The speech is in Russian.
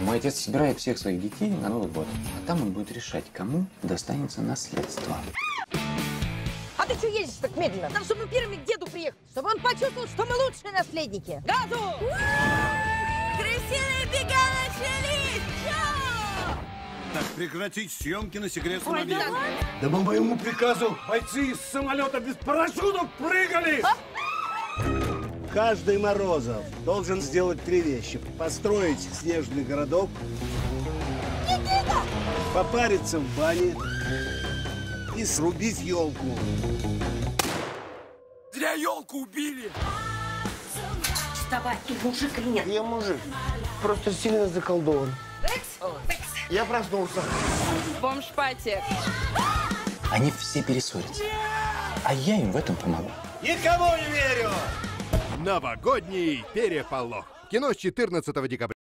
Мой отец собирает всех своих детей на Новый год. А там он будет решать, кому достанется наследство. А ты что ездишь так медленно? Нам, чтобы мы первыми к деду приехали, чтобы он почувствовал, что мы лучшие наследники. Газу! Крысиные бега начались! Так, прекратить съемки на секрет Ой, самолета. давай. Да по моему приказу бойцы из самолета без парашютов прыгали! Каждый Морозов должен сделать три вещи. Построить снежный городок, попариться в бане и срубить елку. Зря елку убили! Вставай, ты мужик или нет? Я мужик, просто сильно заколдован. Я проснулся. Бомж-пати. Они все перессорятся. А я им в этом помогу. Никому не верю! Новогодний переполох. Кино с 14 декабря.